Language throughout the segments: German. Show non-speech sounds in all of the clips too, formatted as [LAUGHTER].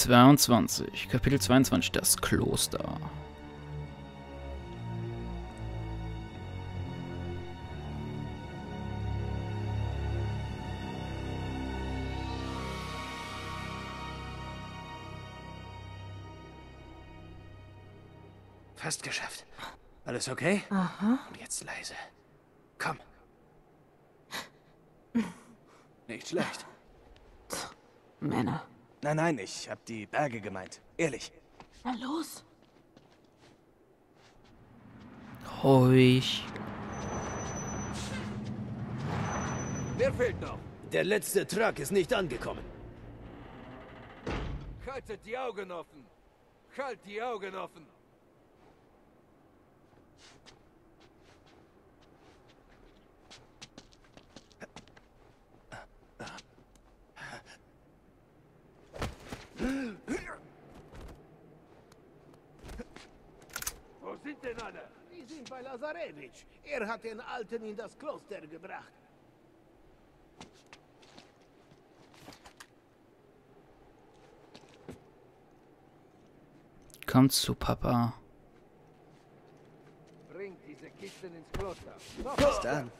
22. Kapitel 22. Das Kloster. Fast geschafft. Alles okay? Aha. Und jetzt leise. Komm. Nicht schlecht. Männer. Nein, nein, ich hab die Berge gemeint. Ehrlich. Na los. Ruhig. Wer fehlt noch? Der letzte Truck ist nicht angekommen. Haltet die Augen offen. Halt die Augen offen. Alle? Die sind bei Lazarevich. Er hat den Alten in das Kloster gebracht. Komm zu Papa. Bringt diese Kisten ins Kloster. Bis dann.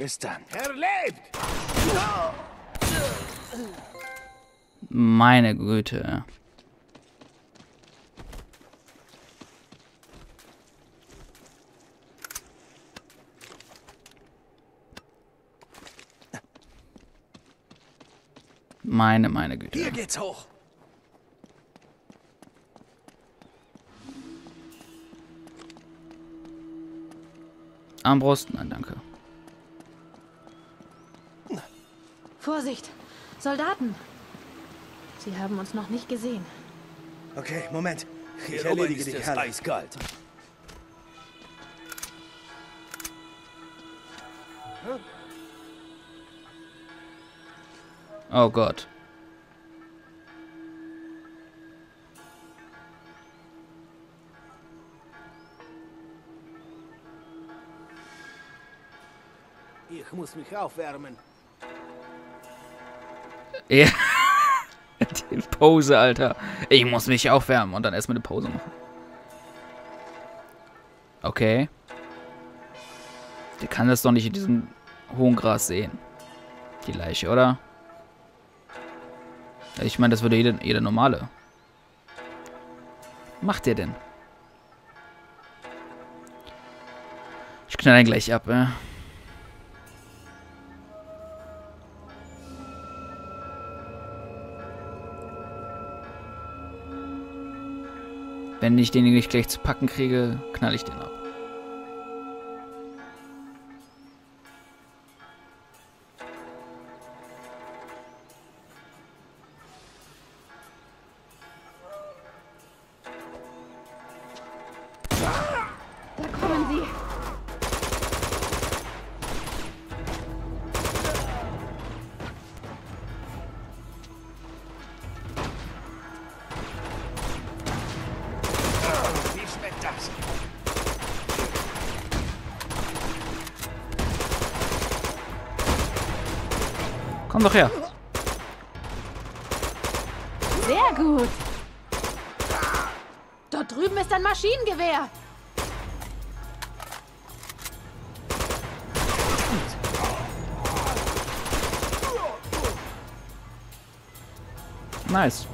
Bis dann. Er lebt! Meine Güte. Meine, meine Güte. Hier geht's hoch. Armbrust? Nein, danke. Vorsicht. Soldaten. Sie haben uns noch nicht gesehen. Okay, Moment. Ich Hier erledige es Kerle. eiskalt. Oh Gott. Ich muss mich aufwärmen. Ja. [LAUGHS] Die Pose, Alter. Ich muss mich aufwärmen und dann erstmal eine Pause machen. Okay. Der kann das doch nicht in diesem hohen Gras sehen. Die Leiche, oder? Ich meine, das würde jeder, jeder normale. Macht der denn? Ich knall ihn gleich ab, äh. Wenn ich den nicht gleich zu packen kriege, knall ich den ab. Komm doch her. Sehr gut. Dort drüben ist ein Maschinengewehr. Nice.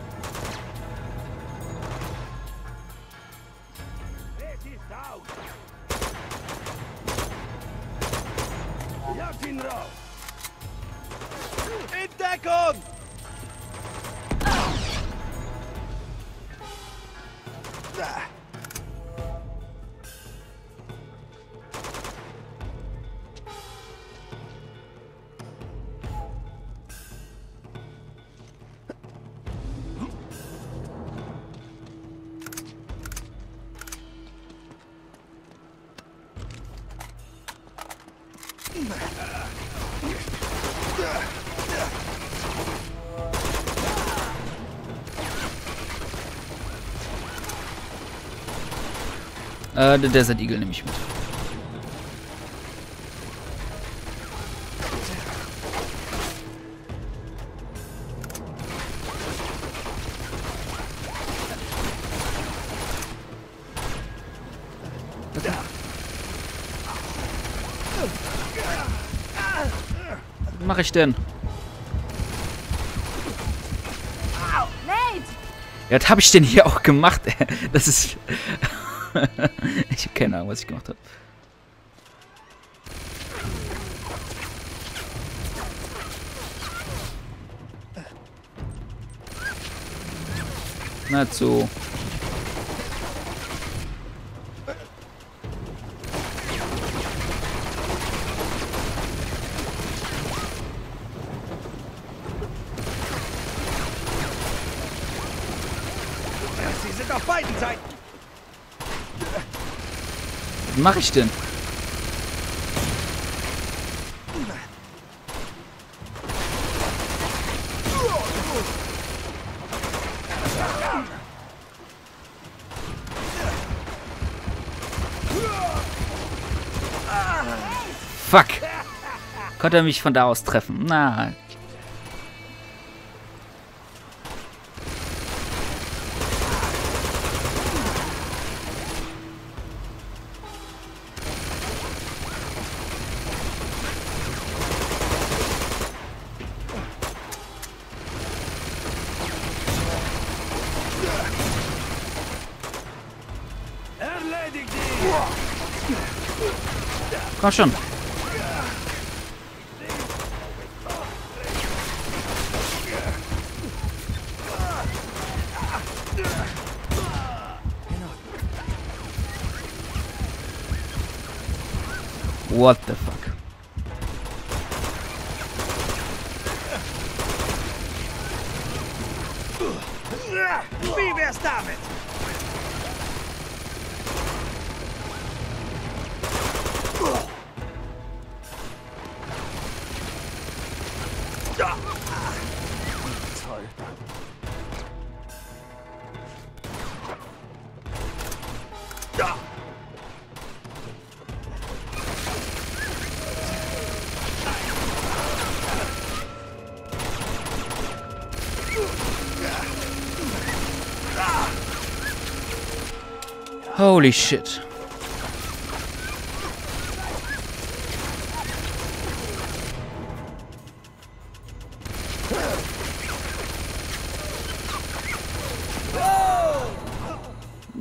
Lass ihn raus! gone! Ah. Ugh! Äh, der Desert Eagle nehme ich mit. Was mache ich denn? Ja, was habe ich denn hier auch gemacht? [LAUGHS] Das ist... [LAUGHS] ich habe keine Ahnung, was ich gemacht habe. Na so. Sie sind auf beiden Seiten. Was mache ich denn? Fuck. Konnte er mich von da aus treffen? Na. Schon. What the fuck? Holy shit.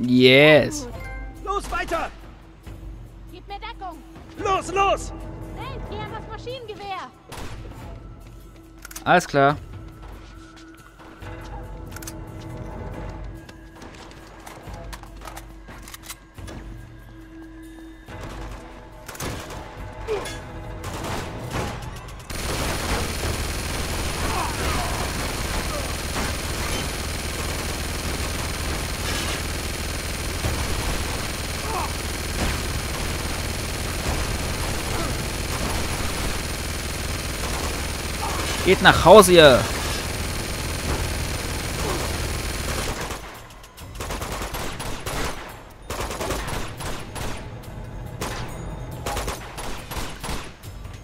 Yes. Los, weiter! Gib mir Deckung! Los, los! Nate, geh an das Maschinengewehr! Alles klar. Geht nach Hause, ihr.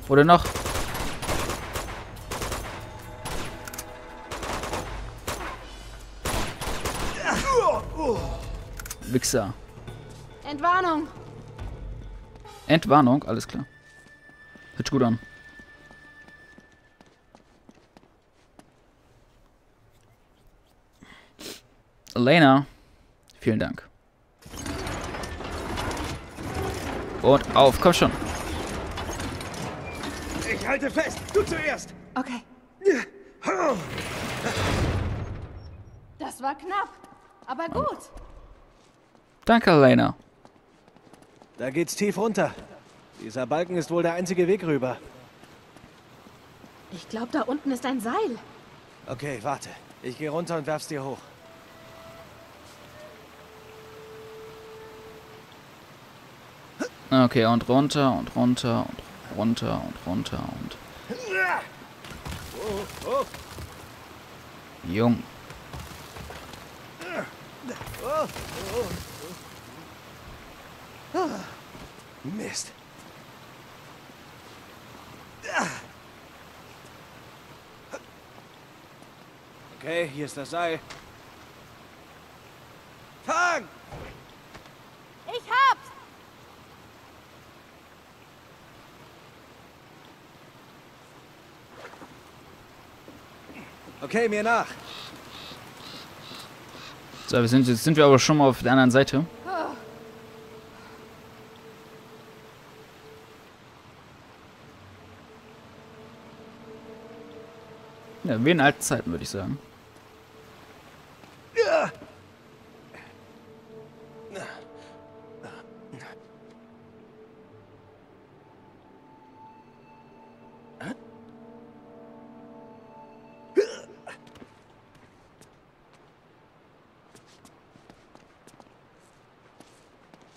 Wo denn noch? Wichser. Entwarnung! Entwarnung, alles klar. Hört gut an. Elena, vielen Dank. Und auf, komm schon. Ich halte fest. Du zuerst. Okay. Das war knapp. Aber gut. Danke, Elena. Da geht's tief runter. Dieser Balken ist wohl der einzige Weg rüber. Ich glaube, da unten ist ein Seil. Okay, warte. Ich gehe runter und werf's dir hoch. Okay, und runter und runter und runter und runter und. Jung. Mist. Okay, hier ist das Seil. Fang! Ich hab's! Okay, mir nach. So, wir sind, jetzt sind wir aber schon mal auf der anderen Seite. Ja, wie in alten Zeiten, würde ich sagen.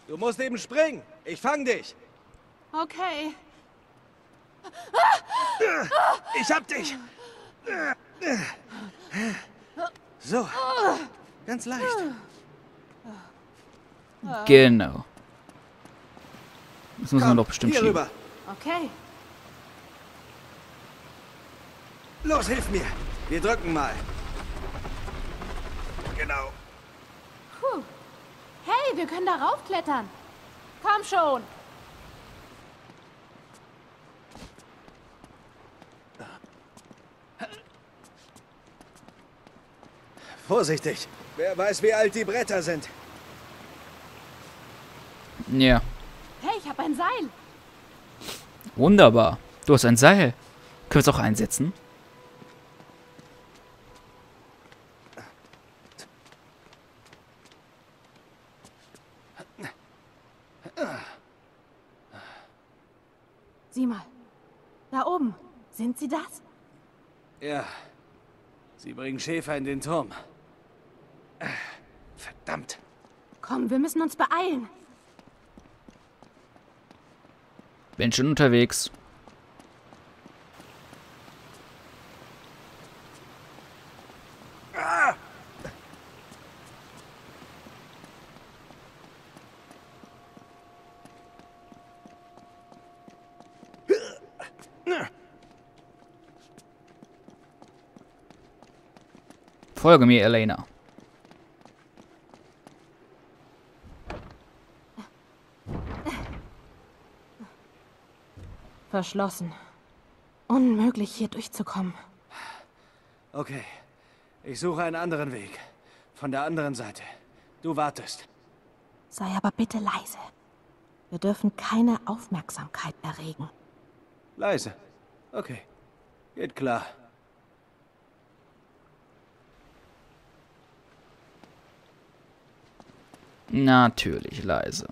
Du musst eben springen. Ich fang dich. Okay. Ich hab dich. So. Ganz leicht. Genau. Das müssen wir Komm, doch bestimmt hier schieben. rüber. Okay. Los, hilf mir. Wir drücken mal. Genau. Puh. Hey, wir können da raufklettern. Komm schon. Vorsichtig. Wer weiß, wie alt die Bretter sind. Ja, Hey, ich habe ein Seil. wunderbar. Du hast ein Seil. Können wir es auch einsetzen? Sieh mal. Da oben. Sind sie das? Ja. Sie bringen Schäfer in den Turm. Verdammt. Komm, wir müssen uns beeilen. Bin schon unterwegs. Folge mir, Elena. Verschlossen. Unmöglich, hier durchzukommen. Okay. Ich suche einen anderen Weg. Von der anderen Seite. Du wartest. Sei aber bitte leise. Wir dürfen keine Aufmerksamkeit erregen. Leise. Okay. Geht klar. Natürlich leise.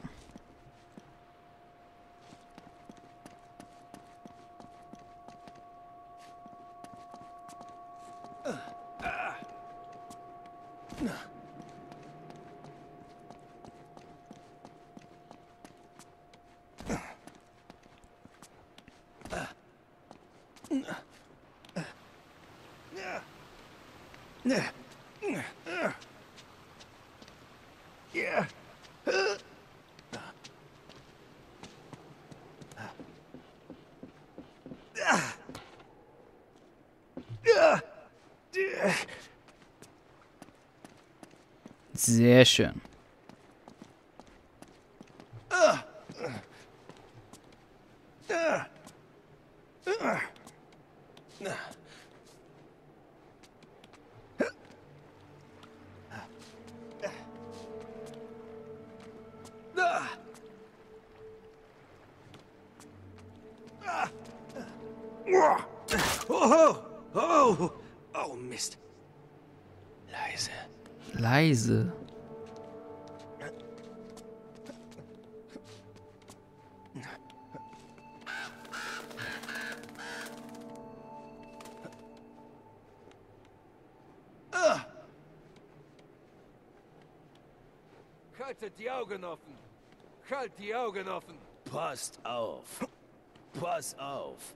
Sehr É, Action. Haltet die Augen offen. Halt die Augen offen. Passt auf. Pass auf.